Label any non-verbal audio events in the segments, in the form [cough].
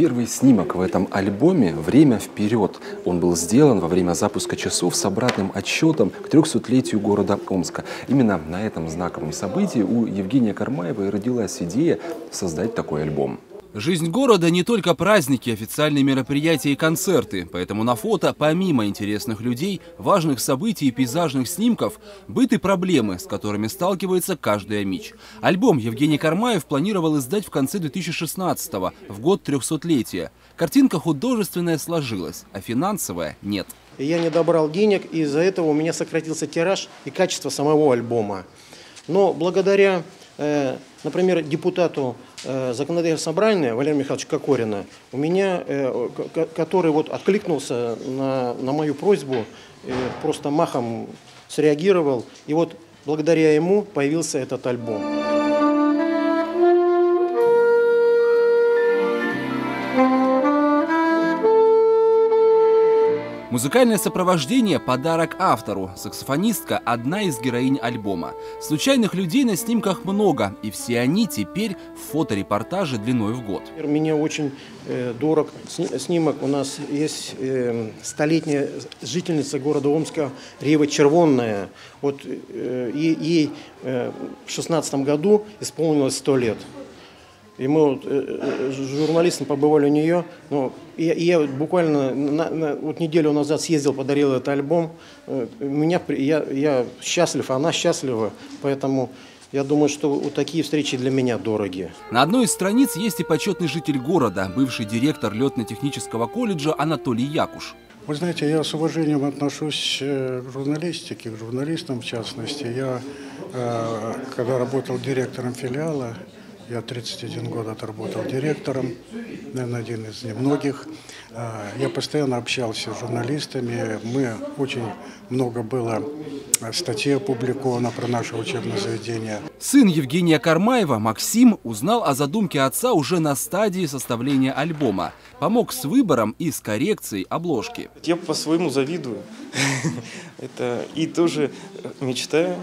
Первый снимок в этом альбоме «Время вперед». Он был сделан во время запуска часов с обратным отсчетом к 300-летию города Омска. Именно на этом знаковом событии у Евгения Кармаева родилась идея создать такой альбом. Жизнь города не только праздники, официальные мероприятия и концерты. Поэтому на фото, помимо интересных людей, важных событий и пейзажных снимков, быт и проблемы, с которыми сталкивается каждый амич. Альбом Евгений Кармаев планировал издать в конце 2016-го, в год 300-летия. Картинка художественная сложилась, а финансовая – нет. Я не добрал денег, и из-за этого у меня сократился тираж и качество самого альбома. Но благодаря например, депутату э, законодательного собрания Валерия Михайловича Кокорина, у меня, э, который вот откликнулся на, на мою просьбу, просто махом среагировал, и вот благодаря ему появился этот альбом. Музыкальное сопровождение – подарок автору. Саксофонистка – одна из героинь альбома. Случайных людей на снимках много, и все они теперь в фоторепортаже длиной в год. Мне очень э, дорог снимок. У нас есть э, столетняя жительница города Омска Рева Червонная. Вот э, ей э, в шестнадцатом году исполнилось сто лет. И мы вот, э, э, журналистом побывали у нее. Ну, я, я буквально на, на, вот неделю назад съездил, подарил этот альбом. Э, меня, я, я счастлив, она счастлива. Поэтому я думаю, что вот такие встречи для меня дороги. На одной из страниц есть и почетный житель города, бывший директор летно-технического колледжа Анатолий Якуш. Вы знаете, я с уважением отношусь к журналистике, к журналистам в частности. Я, когда работал директором филиала, я 31 год отработал директором, наверное, один из немногих. А, я постоянно общался с журналистами. Мы очень много было статей опубликовано про наше учебное заведение. Сын Евгения Кармаева, Максим, узнал о задумке отца уже на стадии составления альбома. Помог с выбором и с коррекцией обложки. Я по-своему завидую. [laughs] Это и тоже мечтаю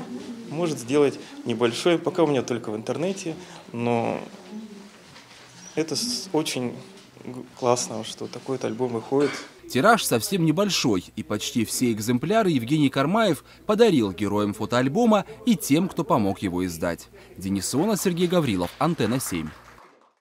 может сделать небольшой, пока у меня только в интернете, но это очень классно, что такой-то альбом выходит. Тираж совсем небольшой, и почти все экземпляры Евгений Кармаев подарил героям фотоальбома и тем, кто помог его издать. Денис Сона, Сергей Гаврилов, Антенна 7.